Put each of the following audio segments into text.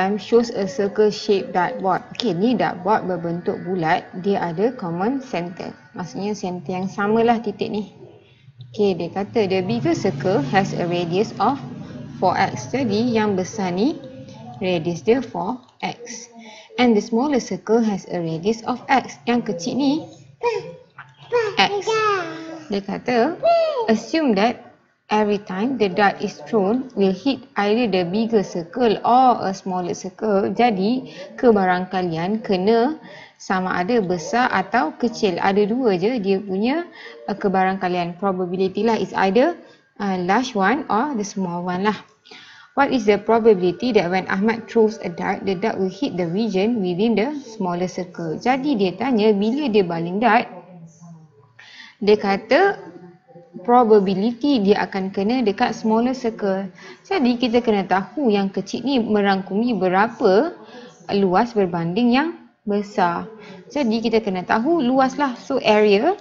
diagram shows a circle shaped dartboard. Okey, ni dartboard berbentuk bulat. Dia ada common center. Maksudnya center yang samalah titik ni. Okey, dia kata the bigger circle has a radius of 4x. Jadi yang besar ni radius dia 4x. And the smaller circle has a radius of x. Yang kecil ni x. Dia kata assume that every time the dart is thrown will hit either the bigger circle or a smaller circle. Jadi kebarangkalian kena sama ada besar atau kecil. Ada dua je dia punya uh, kebarangkalian. Probability lah is either uh, large one or the small one lah. What is the probability that when Ahmad throws a dart, the dart will hit the region within the smaller circle? Jadi dia tanya bila dia baling dart, dia kata probability dia akan kena dekat smaller circle. Jadi kita kena tahu yang kecil ni merangkumi berapa luas berbanding yang besar. Jadi kita kena tahu luas lah. So area.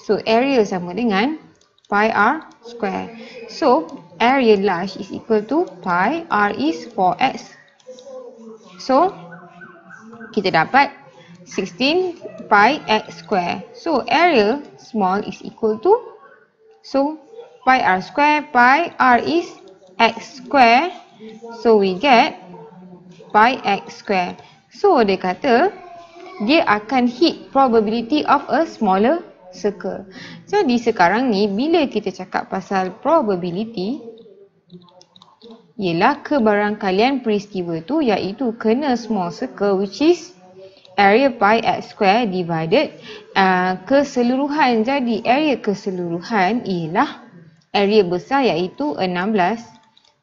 So area sama dengan pi r square. So area large is equal to pi r is 4x. So kita dapat 16 pi x square. So area small is equal to So pi r square, pi r is x square. So we get pi x square. So dia kata dia akan hit probability of a smaller circle. Jadi sekarang ni bila kita cakap pasal probability ialah kebarangkalian peristiwa tu iaitu kena small circle which is area pi x square divided uh, keseluruhan. Jadi area keseluruhan ialah area besar iaitu 16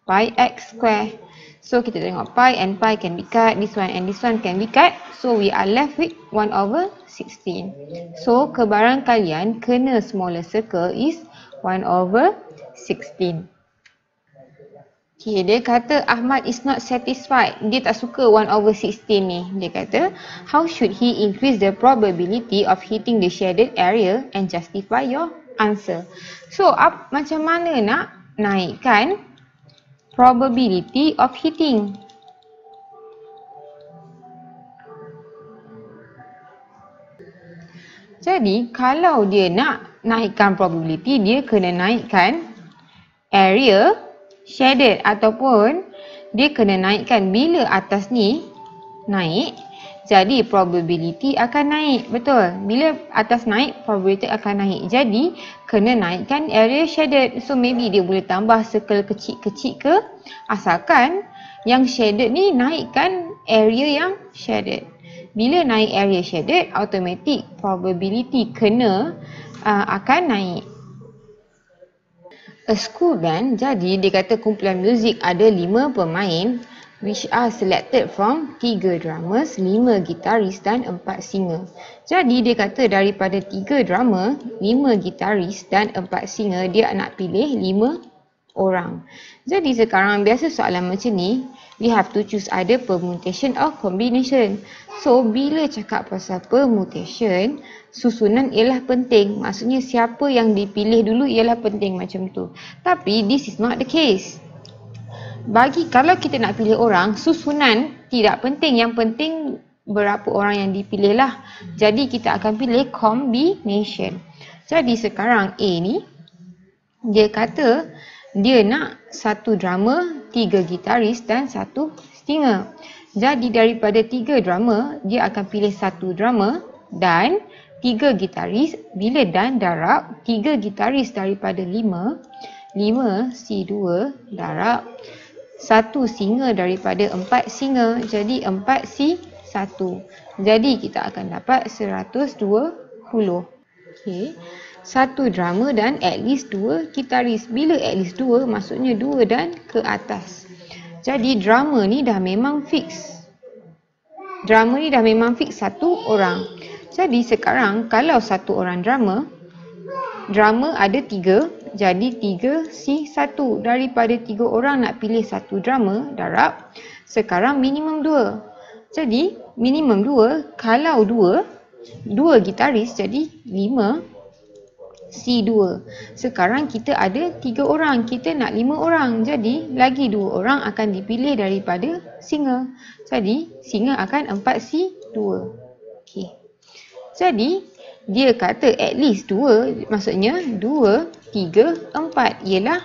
pi x square. So kita tengok pi and pi can be cut. This one and this one can be cut. So we are left with 1 over 16. So kebarangkalian kena smaller circle is 1 over 16. Okay, dia kata Ahmad is not satisfied. Dia tak suka 1 over 16 ni. Dia kata, how should he increase the probability of hitting the shaded area and justify your answer? So, up, macam mana nak naikkan probability of hitting? Jadi, kalau dia nak naikkan probability, dia kena naikkan area shaded ataupun dia kena naikkan bila atas ni naik jadi probability akan naik. Betul? Bila atas naik probability akan naik. Jadi kena naikkan area shaded. So maybe dia boleh tambah circle kecil-kecil ke asalkan yang shaded ni naikkan area yang shaded. Bila naik area shaded automatic probability kena uh, akan naik A school band, jadi dia kata kumpulan muzik ada lima pemain which are selected from tiga drummers, lima gitaris dan empat singer. Jadi dia kata daripada tiga drummer, lima gitaris dan empat singer, dia nak pilih lima orang. Jadi sekarang biasa soalan macam ni, we have to choose either permutation or combination. So bila cakap pasal permutation, susunan ialah penting. Maksudnya siapa yang dipilih dulu ialah penting macam tu. Tapi this is not the case. Bagi kalau kita nak pilih orang, susunan tidak penting. Yang penting berapa orang yang dipilih lah. Jadi kita akan pilih combination. Jadi sekarang A ni, dia kata dia nak satu drama, tiga gitaris dan satu stinger. Jadi daripada tiga drama, dia akan pilih satu drama dan tiga gitaris. Bila dan darab tiga gitaris daripada lima. Lima si dua darab. Satu singa daripada empat singa jadi empat si satu. Jadi kita akan dapat seratus dua puluh. Okay. Satu drama dan at least dua gitaris. Bila at least dua? Maksudnya dua dan ke atas. Jadi drama ni dah memang fix. Drama ni dah memang fix satu orang. Jadi sekarang kalau satu orang drama, drama ada tiga, jadi tiga si satu. Daripada tiga orang nak pilih satu drama, darab, sekarang minimum dua. Jadi minimum dua, kalau dua, dua gitaris jadi lima C2. Sekarang kita ada 3 orang, kita nak 5 orang. Jadi lagi 2 orang akan dipilih daripada singa. Jadi singa akan 4C2. Okey. Jadi dia kata at least 2 maksudnya 2 3 4 ialah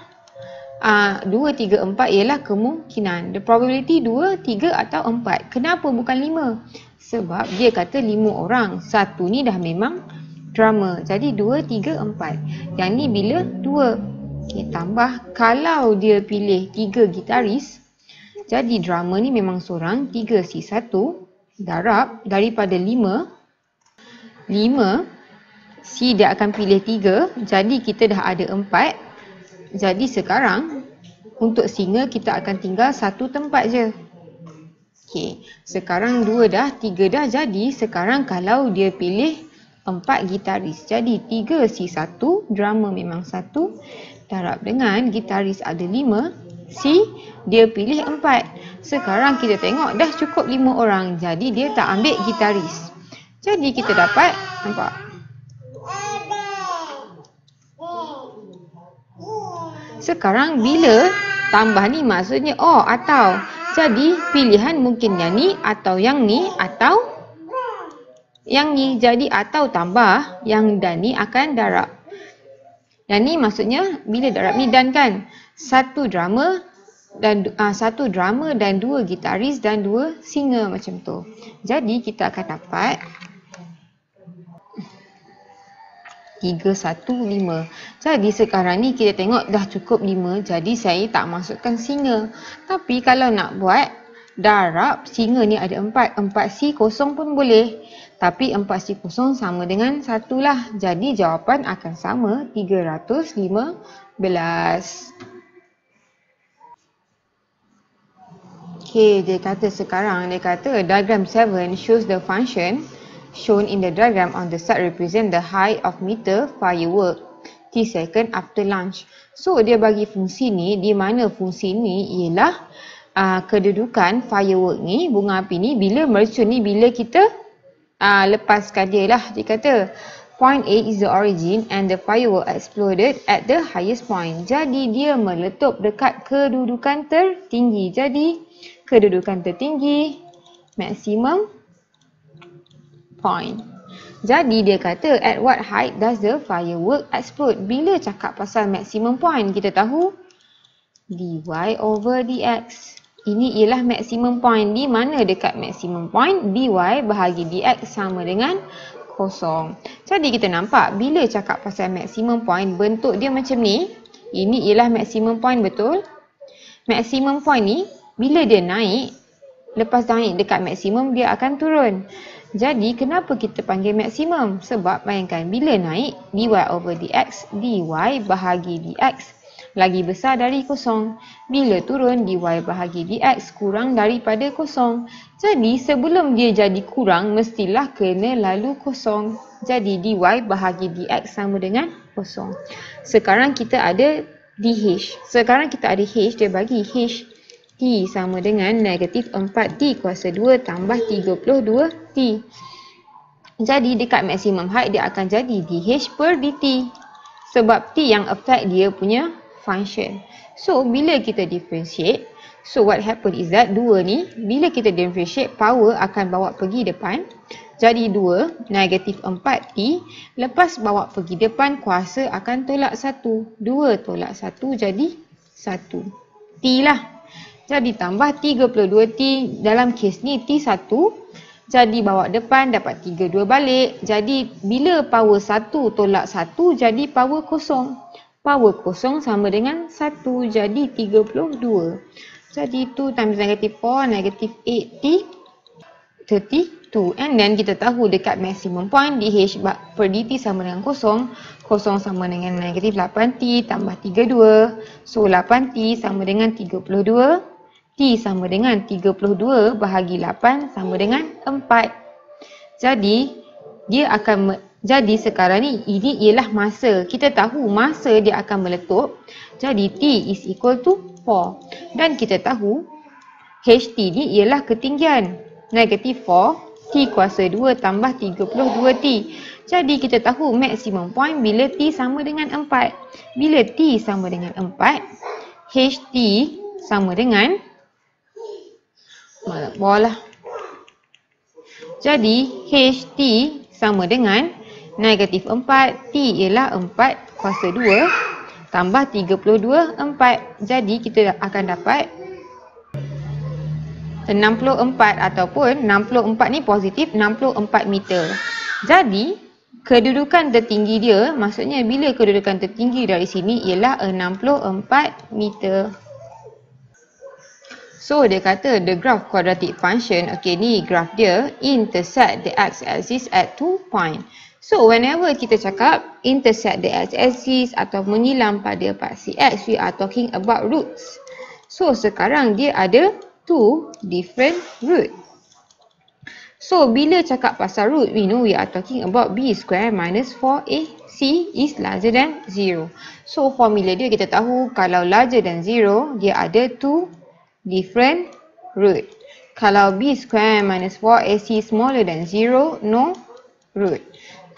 uh, 2 3 4 ialah kemungkinan. The probability 2 3 atau 4. Kenapa bukan 5? Sebab dia kata 5 orang. Satu ni dah memang drama. Jadi 2 3 4. Yang ni bila 2. Okey tambah kalau dia pilih 3 gitaris jadi drama ni memang seorang 3 si 1 darab daripada 5 5 C dia akan pilih 3 jadi kita dah ada 4 jadi sekarang untuk singa kita akan tinggal satu tempat je Okey, sekarang 2 dah 3 dah jadi sekarang kalau dia pilih 4 gitaris. Jadi 3 C 1 drama memang 1 darab dengan gitaris ada 5 C dia pilih 4 sekarang kita tengok dah cukup 5 orang jadi dia tak ambil gitaris. Jadi kita dapat nampak. Sekarang bila tambah ni maksudnya oh atau. Jadi pilihan mungkin yang ni atau yang ni atau yang ni jadi atau tambah yang dan ni akan darab. Yang ni maksudnya bila darab ni dan kan satu drama dan uh, satu drama dan dua gitaris dan dua singer macam tu. Jadi kita akan dapat 315. Jadi sekarang ni kita tengok dah cukup 5. Jadi saya tak masukkan singa. Tapi kalau nak buat darab singa ni ada 4. 4C kosong pun boleh. Tapi 4C kosong sama dengan 1 lah. Jadi jawapan akan sama 315. Okay, dia kata sekarang, dia kata diagram 7 shows the function shown in the diagram on the side represent the height of meter firework T second after launch. So dia bagi fungsi ni di mana fungsi ni ialah uh, kedudukan firework ni bunga api ni bila mercun ni bila kita uh, lepaskan dia lah dia kata point A is the origin and the firework exploded at the highest point. Jadi dia meletup dekat kedudukan tertinggi. Jadi kedudukan tertinggi maksimum point. Jadi dia kata at what height does the firework explode? Bila cakap pasal maximum point kita tahu dy over dx. Ini ialah maximum point di mana dekat maximum point dy bahagi dx sama dengan kosong. Jadi kita nampak bila cakap pasal maximum point bentuk dia macam ni. Ini ialah maximum point betul? Maximum point ni bila dia naik lepas naik dekat maksimum dia akan turun. Jadi kenapa kita panggil maksimum? Sebab bayangkan bila naik dy over dx, dy bahagi dx lagi besar dari kosong. Bila turun dy bahagi dx kurang daripada kosong. Jadi sebelum dia jadi kurang mestilah kena lalu kosong. Jadi dy bahagi dx sama dengan kosong. Sekarang kita ada dh. Sekarang kita ada h dia bagi h T sama dengan negatif 4T kuasa 2 tambah 32T. Jadi dekat maksimum height dia akan jadi dH per dt. Sebab T yang affect dia punya function. So bila kita differentiate, so what happen is that 2 ni, bila kita differentiate, power akan bawa pergi depan. Jadi 2 negatif 4T, lepas bawa pergi depan, kuasa akan tolak 1. 2 tolak 1 jadi 1. T lah. Jadi tambah 32T dalam kes ni T1 jadi bawa depan dapat 32 balik. Jadi bila power 1 tolak 1 jadi power kosong. Power kosong sama dengan 1 jadi 32. Jadi 2 times negative 4 negative 8T 32. And then kita tahu dekat maximum point DH per DT sama dengan kosong. Kosong sama dengan negatif 8T tambah 32. So 8T sama dengan 32. T sama dengan 32 bahagi 8 sama dengan 4. Jadi, dia akan jadi sekarang ni ini ialah masa. Kita tahu masa dia akan meletup. Jadi T is equal to 4. Dan kita tahu HT ni ialah ketinggian. Negatif 4 T kuasa 2 tambah 32T. Jadi kita tahu maksimum point bila T sama dengan 4. Bila T sama dengan 4, HT sama dengan Malah lah. Jadi HT sama dengan negatif 4. T ialah 4 kuasa 2 tambah 32 4. Jadi kita akan dapat 64 ataupun 64 ni positif 64 meter. Jadi kedudukan tertinggi dia maksudnya bila kedudukan tertinggi dari sini ialah 64 meter. So dia kata the graph quadratic function, okay ni graph dia intersect the x-axis at two point. So whenever kita cakap intersect the x-axis atau menyilam pada paksi x, we are talking about roots. So sekarang dia ada two different root. So, bila cakap pasal root, we know we are talking about b square minus 4ac is larger than 0. So, formula dia kita tahu kalau larger than 0, dia ada two different root. Kalau b square minus 4ac smaller than 0, no root.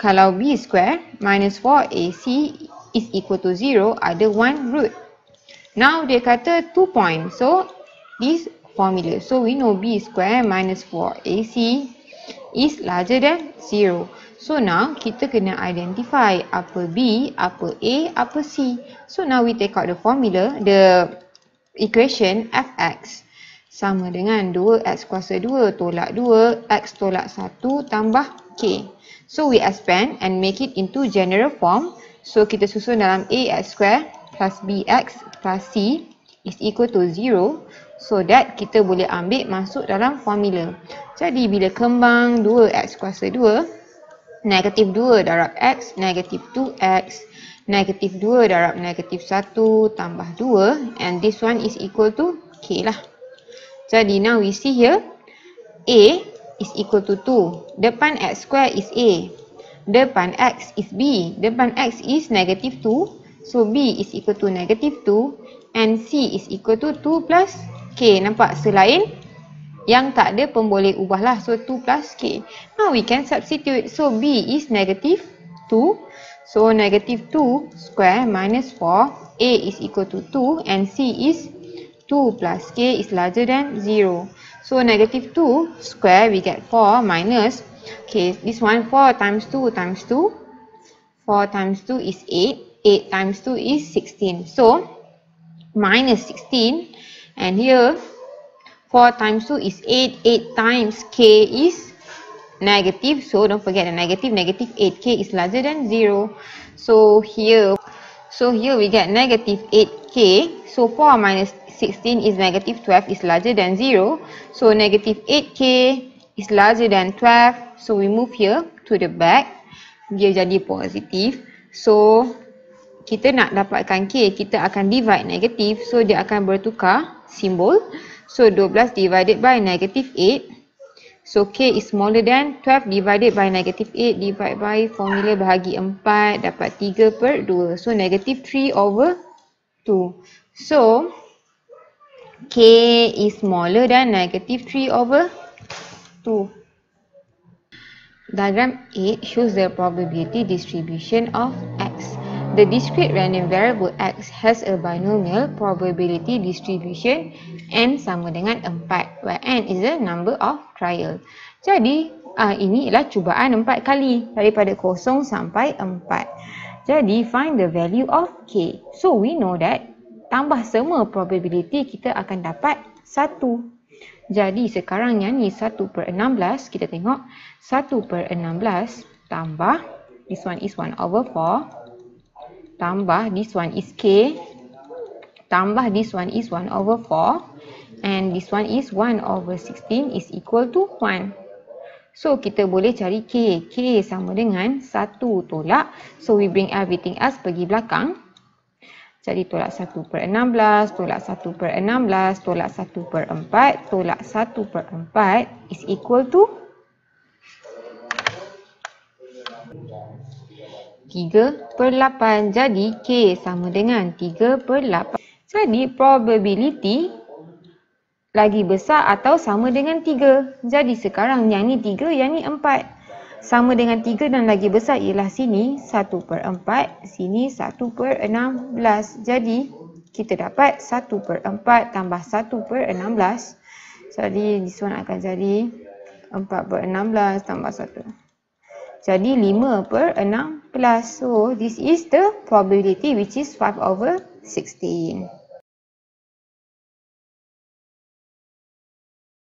Kalau b square minus 4ac is equal to 0, ada one root. Now, dia kata two point. So, this formula. So we know b square minus 4ac is larger than 0. So now kita kena identify apa b, apa a, apa c. So now we take out the formula, the equation fx sama dengan 2x kuasa 2 tolak 2, x tolak 1 tambah k. So we expand and make it into general form. So kita susun dalam ax square plus bx plus c is equal to 0 so that kita boleh ambil masuk dalam formula. Jadi bila kembang 2x kuasa 2, negatif 2 darab x, negatif 2x, negatif 2 darab negatif 1 tambah 2 and this one is equal to k lah. Jadi now we see here, a is equal to 2. Depan x square is a. Depan x is b. Depan x is negatif 2. So b is equal to negatif 2 and c is equal to 2 plus K nampak selain yang tak ada pun boleh ubah lah. So 2 plus K. Now we can substitute. So B is negative 2. So negative 2 square minus 4. A is equal to 2 and C is 2 plus K is larger than 0. So negative 2 square we get 4 minus. Okay this one 4 times 2 times 2. 4 times 2 is 8. 8 times 2 is 16. So minus 16 And here, 4 times 2 is 8. 8 times k is negative. So, don't forget the negative. Negative 8k is larger than 0. So, here, so here we get negative 8k. So, 4 minus 16 is negative 12 is larger than 0. So, negative 8k is larger than 12. So, we move here to the back. Dia jadi positif. So, kita nak dapatkan k, kita akan divide negatif. So, dia akan bertukar simbol. So 12 divided by negative 8. So K is smaller than 12 divided by negative 8 divided by formula bahagi 4 dapat 3 per 2. So negative 3 over 2. So K is smaller than negative 3 over 2. Diagram 8 shows the probability distribution of X. The discrete random variable x has a binomial probability distribution n sama dengan 4 where n is the number of trial. Jadi uh, ini ialah cubaan 4 kali daripada 0 sampai 4. Jadi find the value of k. So we know that tambah semua probability kita akan dapat 1. Jadi sekarang yang ni 1 per 16 kita tengok 1 per 16 tambah this one is 1 over 4 tambah this one is k tambah this one is 1 over 4 and this one is 1 over 16 is equal to 1 so kita boleh cari k. K sama dengan 1 tolak. So we bring everything else pergi belakang. Jadi tolak 1 per 16 tolak 1 per 16 tolak 1 per 4 tolak 1 per 4 is equal to 3 per 8. Jadi K sama dengan 3 per 8. Jadi probability lagi besar atau sama dengan 3. Jadi sekarang yang ni 3, yang ni 4. sama dengan 3 dan lagi besar ialah sini 1 per 4, sini 1 per 16. Jadi, kita dapat 1 per 4 tambah 1 per 16. Jadi, this one akan jadi 4 per 16 tambah 1. Jadi, 5 per 16. So, this is the probability which is 5 over 16.